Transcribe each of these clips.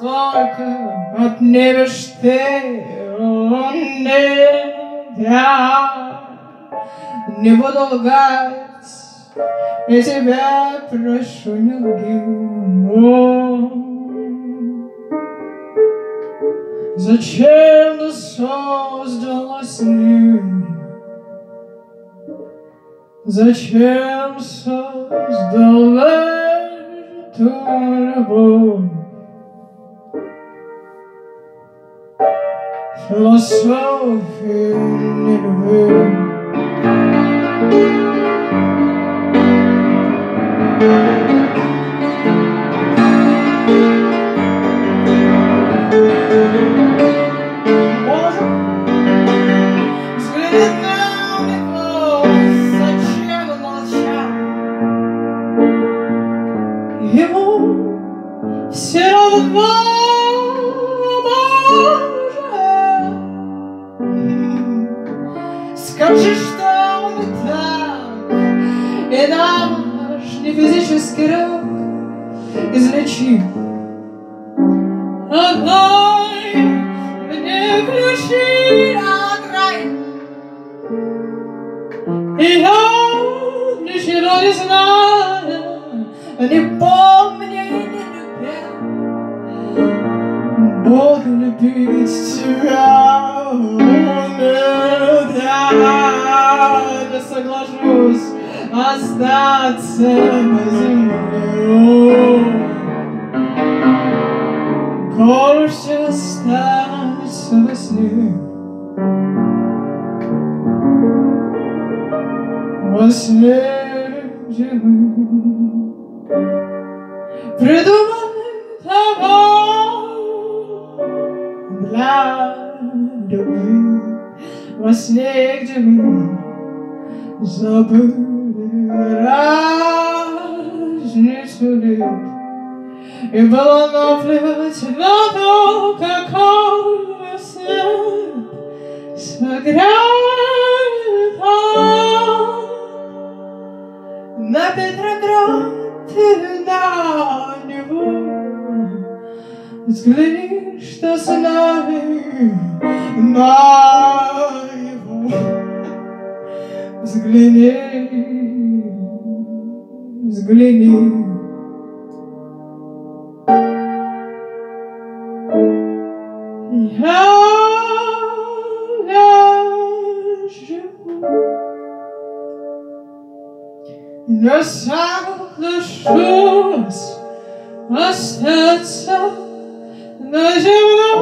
сколько отнимешь ты у меня. Не буду лгать, я тебя прошу, не лги. Зачем ты создала снег? Зачем создал эту любовь? Философия не любви. Боже, взгляни на него, зачем он молчал? Ему все равно, Скажи, что он не так, и наш не физический рок излечи. Отдай мне ключи от рая, и я ничего не знаю, не помню и не любя. Буду любить тебя, остаться на земле. Горше останется во сне. Во сне, где мы придумали тобой для любви. Во сне, где мы забыли разницу. И было наплевать на то, какой свет согрел на Петроград и на него. Взгляни, что с нами на. Взгляни, взгляни. Я живу, не соглашусь остаться на земле.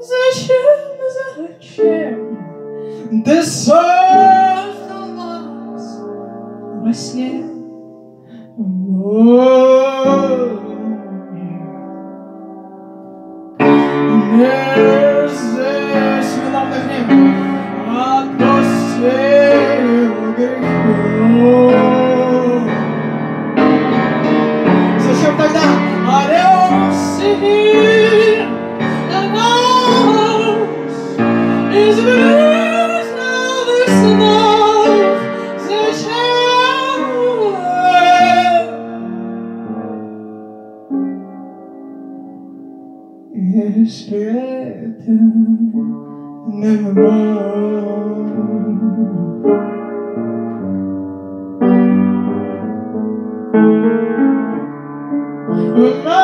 Зачем, зачем ты создал нас właśnie is written in the book.